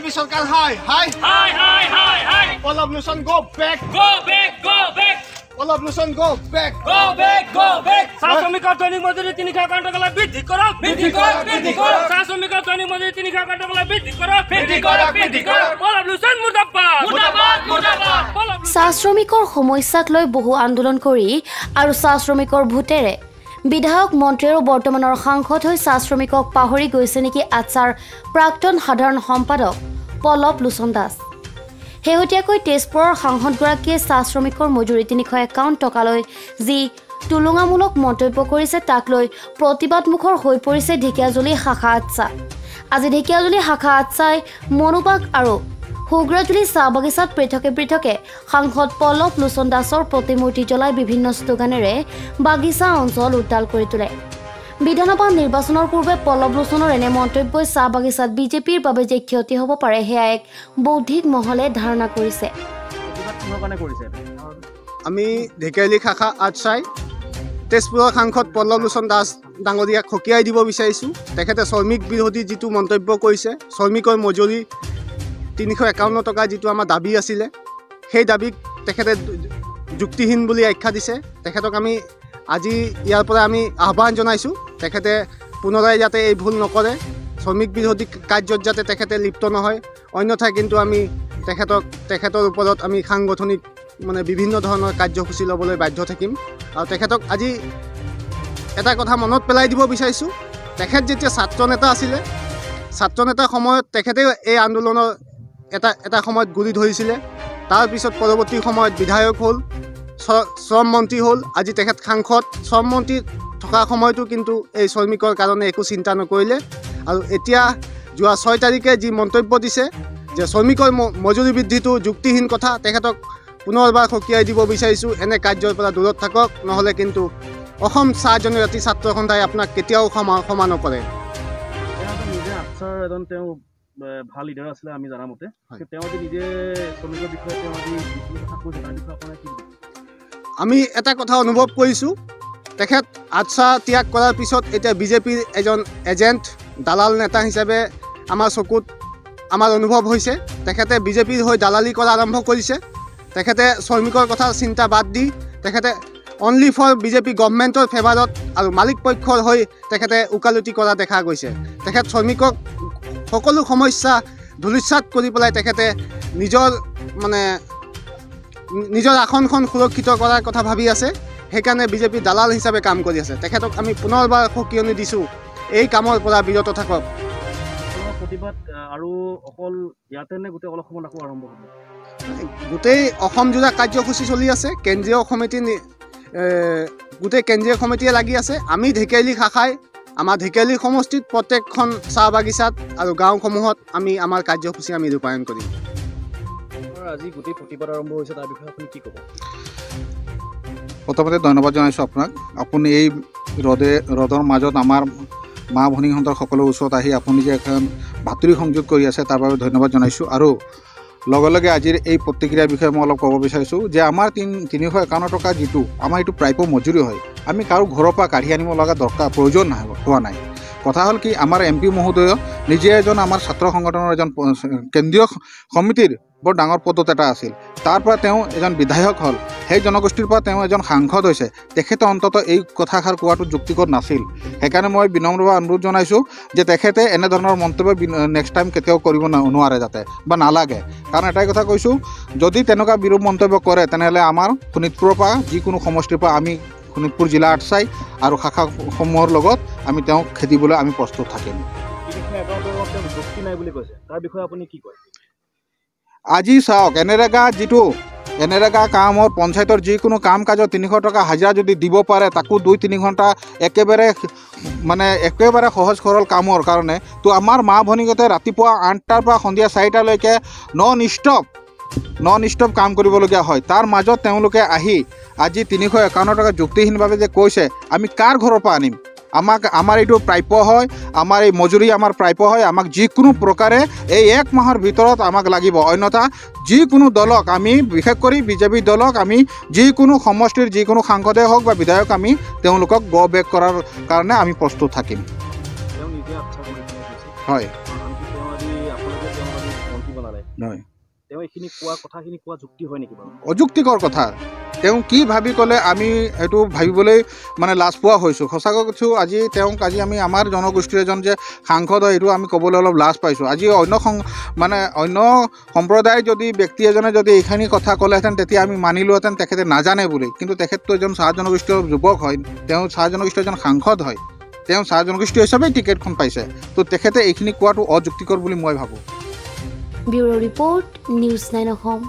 BJP চৰকাৰ হাই হাই হাই হাই হাই হাই অলপ লোচন go back go back go back অলপ লোচন go back go back go back চাহ শ্ৰমিকৰ দৈনিক মজুৰি তিনিশ একাউণ্ট টকা বৃদ্ধি কৰক বৃদ্ধি কৰক বৃদ্ধি কৰক চাহ শ্ৰমিকৰ দৈনিক মজুৰি তিনিশ একাউণ্ট টকা বৃদ্ধি কৰক বৃদ্ধি কৰক বৃদ্ধি কৰক পলৱ লোচন মুৰ্দাবাদ মুৰ্দাবাদ মুৰ্দাবাদ পলৱ চাহ শ্ৰমিকৰ সমস্যাক লৈ বহু আন্দোলন কৰি আৰু চাহ শ্ৰমিকৰ ভোটেৰে। বিধায়ক মন্ত্ৰী আৰু বৰ্তমানৰ সাংসদ হৈ চাহ শ্ৰমিকক পাহৰি গৈছে নেকি আছাৰ প্ৰাক্তন সাধাৰণ সম্পাদক? পল্লৱ লোচন দাস শেহতীয়াকৈ তেজপুৰৰ সাংসদগৰাকীয়ে চাহ শ্ৰমিকৰ মজুৰি তিনিশ একাৱন্ন টকালৈ যি তুলনামূলক মন্তব্য কৰিছে তাক লৈ প্ৰতিবাদমুখৰ হৈ পৰিছে ঢেকীয়াজুলি শাখা আটছা আজি ঢেকীয়াজুলি শাখা আটছাই মনোবাগ আৰু সুগ্ৰাজুলি চাহ বাগিচাত পৃথকে পৃথকে সাংসদ পল্লৱ লোচন দাসৰ প্ৰতিমূৰ্তি জ্বলাই বিভিন্ন শ্লোগানেৰে বাগিচা অঞ্চল উত্তাল কৰি তোলে। বিধানসভা নিৰ্বাচনৰ পূৰ্বে পল্লৱ লোচনৰ এনে মন্তব্যই চাহ বাগিচাত বিজেপিৰ বাবে যে ক্ষতি হ'ব পাৰে সেয়া এক বৌদ্ধিক মহলে ধাৰণা কৰিছে। আমি ঢেকীয়ালি শাখা আটচাই তেজপুৰৰ সাংসদ পল্লৱ লোচন দাস ডাঙৰীয়াক সকীয়াই দিব বিচাৰিছোঁ। তেখেতে শ্ৰমিক বিৰোধী যিটো মন্তব্য কৰিছে শ্ৰমিকৰ মজুৰি তিনিশ একাৱন্ন টকা যিটো আমাৰ দাবী আছিলে সেই দাবীক তেখেতে যুক্তিহীন বুলি আখ্যা দিছে। তেখেতক আমি আজি ইয়াৰ পৰা আমি আহ্বান জনাইছোঁ। তেখেতে পুনৰাই যাতে এই ভুল নকৰে শ্ৰমিক বিৰোধী কাৰ্যত যাতে তেখেতে লিপ্ত নহয় অন্যথা কিন্তু আমি তেখেতক তেখেতৰ ওপৰত আমি সাংগঠনিক মানে বিভিন্ন ধৰণৰ কাৰ্যসূচী ল'বলৈ বাধ্য থাকিম। আৰু তেখেতক আজি এটা কথা মনত পেলাই দিব বিচাৰিছোঁ তেখেত যেতিয়া ছাত্ৰ নেতা আছিলে ছাত্ৰ নেতাৰ সময়ত তেখেতেও এই আন্দোলনৰ এটা এটা সময়ত গুৰি ধৰিছিলে। তাৰপিছত পৰৱৰ্তী সময়ত বিধায়ক হ'ল শ্ৰ- শ্ৰম মন্ত্ৰী হ'ল আজি তেখেত সাংসদ। শ্ৰম মন্ত্ৰী থকা সময়তো কিন্তু এই শ্ৰমিকৰ কাৰণে একো চিন্তা নকৰিলে। আৰু এতিয়া যোৱা ছয় তাৰিখে যি মন্তব্য দিছে যে শ্ৰমিকৰ মজুৰি বৃদ্ধিটো যুক্তিহীন কথা তেখেতক পুনৰবাৰ সকীয়াই দিব বিচাৰিছোঁ এনে কাৰ্যৰ পৰা দূৰত থাকক নহ'লে কিন্তু অসম চাহ জনজাতি ছাত্ৰ সন্থাই আপোনাক কেতিয়াও ক্ষমা ক্ষমা নকৰে। এজন তেওঁ ভাল লিডাৰ আছিলে জনামতে। তেওঁ আজি নিজে শ্ৰমিকৰ বিষয়ে তেওঁ আজি আমি এটা কথা অনুভৱ কৰিছোঁ তেখেত আচ্ছা ত্যাগ কৰাৰ পিছত এতিয়া বিজেপিৰ এজন এজেণ্ট দালাল নেতা হিচাপে আমাৰ চকুত আমাৰ অনুভৱ হৈছে। তেখেতে বিজেপিৰ হৈ দালালি কৰা আৰম্ভ কৰিছে। তেখেতে শ্ৰমিকৰ কথা চিন্তা বাদ দি তেখেতে অনলি ফৰ বিজেপি গভমেণ্টৰ ফেভাৰত আৰু মালিক পক্ষৰ হৈ তেখেতে ওকালতি কৰা দেখা গৈছে। তেখেত শ্ৰমিকক সকলো সমস্যা ধূলিচাত কৰি পেলাই তেখেতে নিজৰ মানে নিজৰ আসনখন সুৰক্ষিত কৰাৰ কথা ভাবি আছে। সেইকাৰণে বিজেপি দালাল হিচাপে কাম কৰি আছে। তেখেতক আমি পুনৰবাৰ সকিয়নি দিছোঁ। এই কামৰ পৰা বিৰত থাকক। তেওঁৰ প্ৰতিবাদ আ, আৰু অকল ইয়াতে নে গোটেই অল অসমত আকৌ আৰম্ভ হ'ব? গোটেই অসমজোৰা কাৰ্যসূচী চলি আছে। কেন্দ্ৰীয় সমিতি গোটেই কেন্দ্ৰীয় সমিতিয়ে লাগি আছে। আমি ঢেকীয়ালি শাখাই আমাৰ ঢেকীয়ালি সমষ্টিত প্ৰত্যেকখন চাহ বাগিচাত আৰু গাঁওসমূহত আমি আমাৰ কাৰ্যসূচী আমি ৰূপায়ণ কৰিম। আজি গোটেই প্ৰতিবাদ আৰম্ভ হৈছে তাৰ বিষয়ে আপুনি কি ক'ব? প্ৰথমতে ধন্যবাদ জনাইছোঁ আপোনাক। আপুনি এই ৰদে ৰদৰ মাজত আমাৰ মা ভনীহঁতৰ সকলো ওচৰত আহি আপুনি যে এখন বাতৰি সংযোগ কৰি আছে তাৰ বাবে ধন্যবাদ জনাইছোঁ। আৰু লগে লগে আজিৰ এই প্ৰতিক্ৰিয়াৰ বিষয়ে মই অলপ ক'ব বিচাৰিছোঁ যে আমাৰ তিন তিনিশ একাৱন্ন টকা যিটো আমাৰ এইটো প্ৰাপ্য মজুৰি হয়। আমি কাৰো ঘৰৰ পৰা কাঢ়ি আনিব লগা দৰকাৰ প্ৰয়োজন নাই হোৱা নাই। কথা হ'ল কি আমাৰ এম পি মহোদয় নিজে এজন আমাৰ ছাত্ৰ সংগঠনৰ এজন কেন্দ্ৰীয় সমিতিৰ বৰ ডাঙৰ পদত এটা আছিল। তাৰ পৰা তেওঁ এজন বিধায়ক হ'ল। সেই জনগোষ্ঠীৰ পৰা তেওঁ এজন সাংসদ হৈছে। তেখেতে অন্ততঃ এই কথাষাৰ কোৱাটো যুক্তিকত নাছিল। সেইকাৰণে মই বিনম্ৰভাৱে অনুৰোধ জনাইছোঁ যে তেখেতে এনেধৰণৰ মন্তব্য নেক্সট টাইম কেতিয়াও কৰিব নোৱাৰে যাতে বা নালাগে। কাৰণ এটাই কথা কৈছোঁ যদি তেনেকুৱা বিৰূপ মন্তব্য কৰে তেনেহ'লে আমাৰ শোণিতপুৰৰ পৰা যিকোনো সমষ্টিৰ পৰা আমি শোণিতপুৰ জিলা আটচাই আৰু শাখাসমূহৰ লগত আমি তেওঁক খেদিবলৈ আমি প্ৰস্তুত থাকিম। যুক্তি নাই বুলি কৈছে। তাৰ বিষয়ে আপুনি কি কয়? আজি চাওক এনেৰেগা যিটো এনেৰেগা কামত পঞ্চায়তৰ যিকোনো কাম কাজত তিনিশ টকা হাজিৰা যদি দিব পাৰে তাকো দুই তিনি ঘণ্টা একেবাৰে মানে একেবাৰে সহজ সৰল কামৰ কাৰণে তো আমাৰ মা ভনীগতে ৰাতিপুৱা আঠটাৰ পৰা সন্ধিয়া চাৰিটালৈকে নন ষ্টপ নন ষ্টপ কাম কৰিবলগীয়া হয়। তাৰ মাজত তেওঁলোকে আহি আজি তিনিশ একাৱন্ন টকা যুক্তিহীনভাৱে যে কৈছে আমি কাৰ ঘৰৰ পৰা আনিম? আমাক আমাৰ এইটো প্ৰাপ্য হয় আমাৰ এই মজুৰি আমাৰ প্ৰাপ্য হয় আমাক যিকোনো প্ৰকাৰে এই এক মাহৰ ভিতৰত আমাক লাগিব। অন্যথা যিকোনো দলক আমি বিশেষ কৰি বিজেপি দলক আমি যিকোনো সমষ্টিৰ যিকোনো সাংসদে হওক বা বিধায়ক আমি তেওঁলোকক গ বেক কৰাৰ কাৰণে আমি প্ৰস্তুত থাকিম। হয়। হয়। অযুক্তিকৰ কথা। তেওঁ কি ভাবি ক'লে আমি এইটো ভাবিবলৈ মানে লাজ পোৱা হৈছোঁ। সঁচাকৈ কৈছোঁ আজি তেওঁক আজি আমি আমাৰ জনগোষ্ঠীৰ এজন যে সাংসদ হয় এইটো আমি ক'বলৈ অলপ লাজ পাইছোঁ। আজি অন্য সং মানে অন্য সম্প্ৰদায়ৰ যদি ব্যক্তি এজনে যদি এইখিনি কথা ক'লেহেঁতেন তেতিয়া আমি মানিলোহেঁতেন তেখেতে নাজানে বুলি। কিন্তু তেখেতটো এজন চাহ জনগোষ্ঠীয় যুৱক হয় তেওঁ চাহ জনগোষ্ঠীয় এজন সাংসদ হয় তেওঁ চাহ জনগোষ্ঠীয় হিচাপেই টিকেটখন পাইছে। তো তেখেতে এইখিনি কোৱাটো অযুক্তিকৰ বুলি মই ভাবোঁ। Bureau' report news nine Assam.